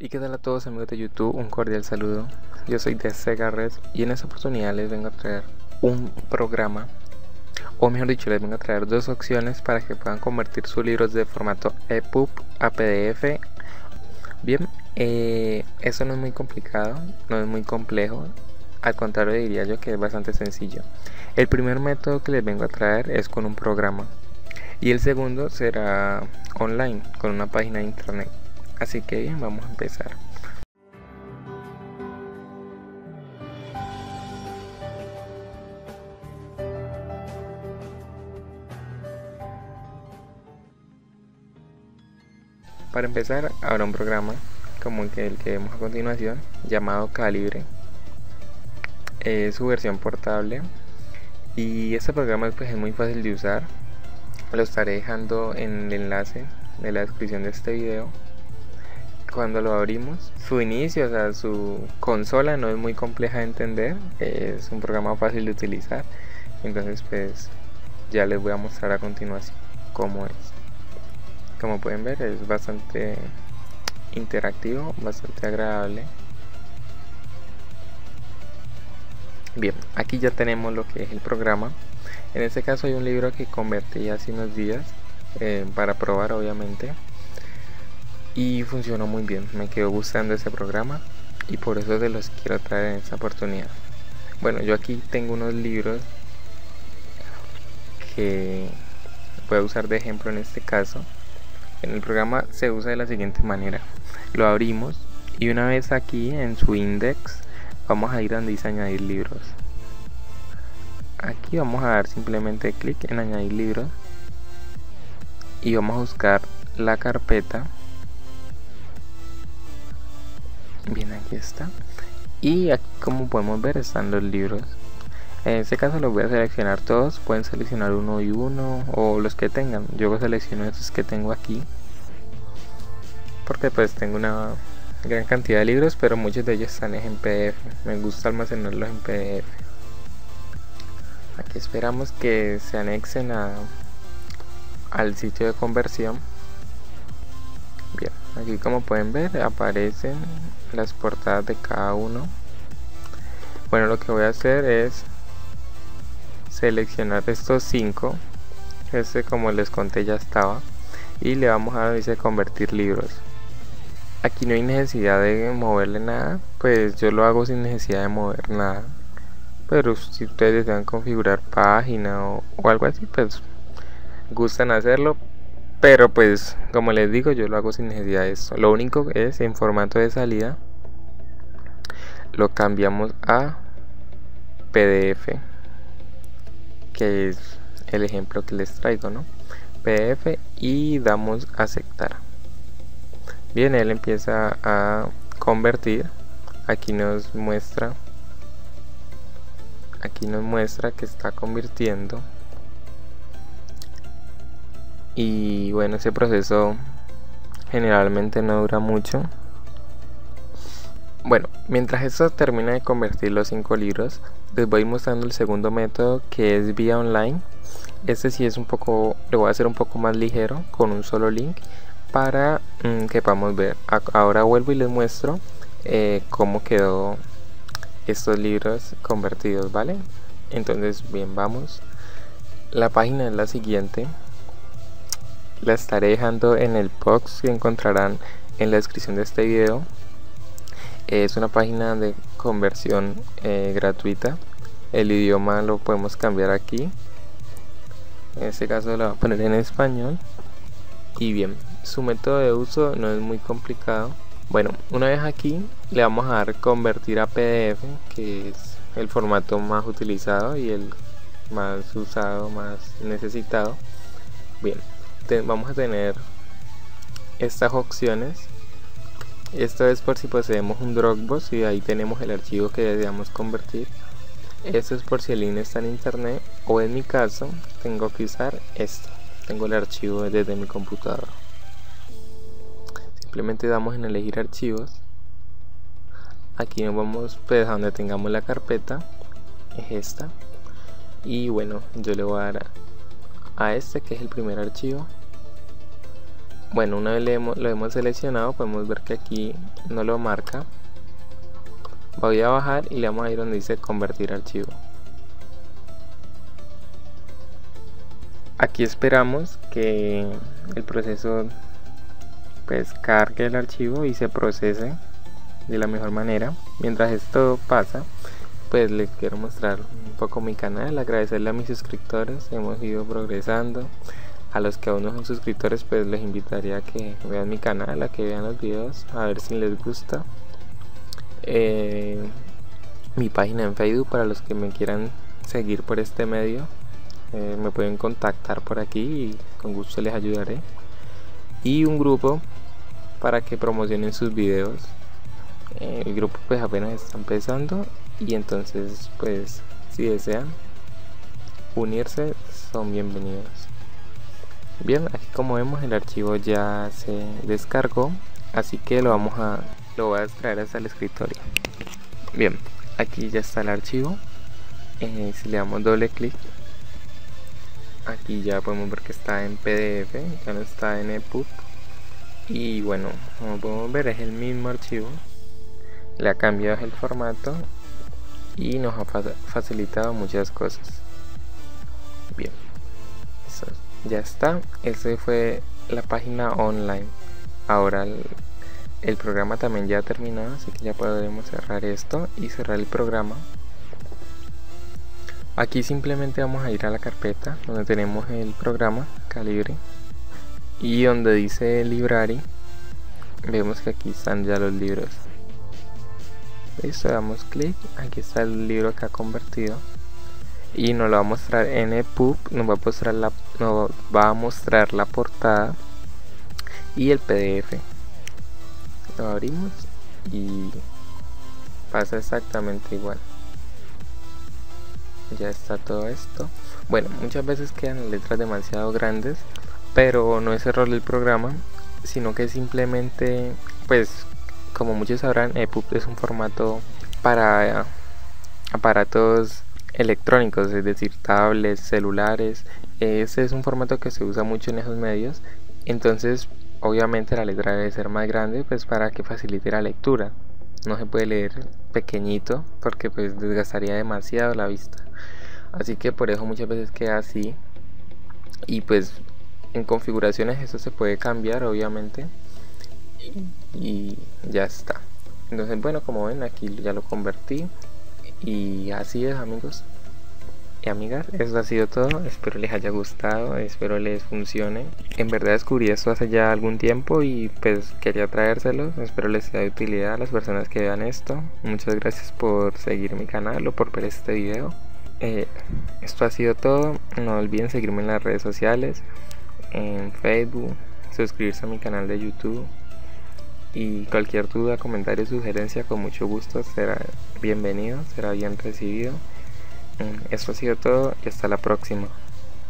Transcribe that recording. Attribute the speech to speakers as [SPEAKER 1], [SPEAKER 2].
[SPEAKER 1] Y qué tal a todos amigos de YouTube, un cordial saludo. Yo soy de Segarres y en esta oportunidad les vengo a traer un programa, o mejor dicho, les vengo a traer dos opciones para que puedan convertir sus libros de formato EPUB a PDF. Bien, eh, eso no es muy complicado, no es muy complejo, al contrario diría yo que es bastante sencillo. El primer método que les vengo a traer es con un programa y el segundo será online con una página de internet. Así que bien, vamos a empezar. Para empezar, habrá un programa como el que, vemos a continuación llamado Calibre. Es su versión portable y este programa pues, es muy fácil de usar. Lo estaré dejando en el enlace de la descripción de este video cuando lo abrimos. Su inicio, o sea, su consola no es muy compleja de entender, es un programa fácil de utilizar. Entonces, pues ya les voy a mostrar a continuación cómo es. Como pueden ver, es bastante interactivo, bastante agradable. Bien, aquí ya tenemos lo que es el programa. En este caso hay un libro que convertí hace unos días eh, para probar obviamente y funcionó muy bien. Me quedó gustando ese programa y por eso se los quiero traer en esta oportunidad. Bueno, yo aquí tengo unos libros que voy a usar de ejemplo en este caso. En el programa se usa de la siguiente manera. Lo abrimos y una vez aquí en su index vamos a ir donde dice añadir libros. Aquí vamos a dar simplemente clic en añadir libros y vamos a buscar la carpeta bien aquí está. Y aquí como podemos ver están los libros. En este caso los voy a seleccionar todos. Pueden seleccionar uno y uno o los que tengan. Yo selecciono estos que tengo aquí porque pues tengo una gran cantidad de libros pero muchos de ellos están en pdf me gusta almacenarlos en pdf aquí esperamos que se anexen a, al sitio de conversión. Bien aquí como pueden ver aparecen las portadas de cada uno. Bueno lo que voy a hacer es seleccionar estos cinco. Este como les conté ya estaba. Y le vamos a dice convertir libros. Aquí no hay necesidad de moverle nada. Pues yo lo hago sin necesidad de mover nada. Pero si ustedes desean configurar página o, o algo así pues gustan hacerlo pero pues como les digo yo lo hago sin necesidad de eso. Lo único es en formato de salida lo cambiamos a pdf que es el ejemplo que les traigo no pdf y damos a aceptar. Bien él empieza a convertir. Aquí nos muestra aquí nos muestra que está convirtiendo y bueno ese proceso generalmente no dura mucho. Bueno mientras esto termina de convertir los cinco libros les voy mostrando el segundo método que es vía online. Este sí es un poco lo voy a hacer un poco más ligero con un solo link para mm, que podamos ver. Ahora vuelvo y les muestro eh, cómo quedó estos libros convertidos vale entonces bien vamos. La página es la siguiente la estaré dejando en el box que encontrarán en la descripción de este video. Es una página de conversión eh, gratuita. El idioma lo podemos cambiar aquí. En este caso lo voy a poner en español. Y bien su método de uso no es muy complicado. Bueno una vez aquí le vamos a dar convertir a pdf que es el formato más utilizado y el más usado más necesitado. Bien vamos a tener estas opciones. Esto es por si poseemos un Dropbox y ahí tenemos el archivo que deseamos convertir. Esto es por si el link está en internet o en mi caso tengo que usar esto. Tengo el archivo desde mi computador simplemente damos en elegir archivos. Aquí nos vamos pues a donde tengamos la carpeta es esta. Y bueno yo le voy a dar a este que es el primer archivo bueno una vez lo hemos seleccionado podemos ver que aquí no lo marca. Voy a bajar y le vamos a ir donde dice convertir archivo. Aquí esperamos que el proceso pues cargue el archivo y se procese de la mejor manera. Mientras esto pasa pues les quiero mostrar un poco mi canal agradecerle a mis suscriptores hemos ido progresando a los que aún no son suscriptores pues les invitaría a que vean mi canal a que vean los videos a ver si les gusta eh, mi página en facebook para los que me quieran seguir por este medio eh, me pueden contactar por aquí y con gusto les ayudaré. Y un grupo para que promocionen sus videos. Eh, el grupo pues apenas está empezando y entonces pues si desean unirse son bienvenidos bien aquí como vemos el archivo ya se descargó así que lo vamos a lo voy a extraer hasta el escritorio. Bien aquí ya está el archivo. Eh, si le damos doble clic aquí ya podemos ver que está en pdf ya no está en epub y bueno como podemos ver es el mismo archivo. Le ha cambiado el formato y nos ha facilitado muchas cosas. Bien ya está. Esa fue la página online. Ahora el, programa también ya ha terminado así que ya podemos cerrar esto y cerrar el programa. Aquí simplemente vamos a ir a la carpeta donde tenemos el programa calibre y donde dice library vemos que aquí están ya los libros. Listo damos clic. Aquí está el libro que ha convertido y nos lo va a mostrar en EPUB nos va a mostrar la, nos va a mostrar la portada y el PDF lo abrimos y pasa exactamente igual. Ya está todo esto. Bueno muchas veces quedan letras demasiado grandes pero no es error del programa sino que simplemente pues como muchos sabrán EPUB es un formato para aparatos electrónicos, es decir, tablets, celulares. Ese es un formato que se usa mucho en esos medios. Entonces, obviamente la letra debe ser más grande pues para que facilite la lectura. No se puede leer pequeñito porque pues desgastaría demasiado la vista. Así que por eso muchas veces queda así. Y pues en configuraciones eso se puede cambiar obviamente. Y ya está. Entonces bueno, como ven aquí ya lo convertí. Y así es amigos y amigas, eso ha sido todo, espero les haya gustado, espero les funcione. En verdad descubrí esto hace ya algún tiempo y pues quería traérselo, espero les sea de utilidad a las personas que vean esto. Muchas gracias por seguir mi canal o por ver este video. Eh, esto ha sido todo, no olviden seguirme en las redes sociales, en Facebook, suscribirse a mi canal de YouTube y cualquier duda, comentario, sugerencia con mucho gusto será bienvenido, será bien recibido. Mm, Esto ha sido todo y hasta la próxima.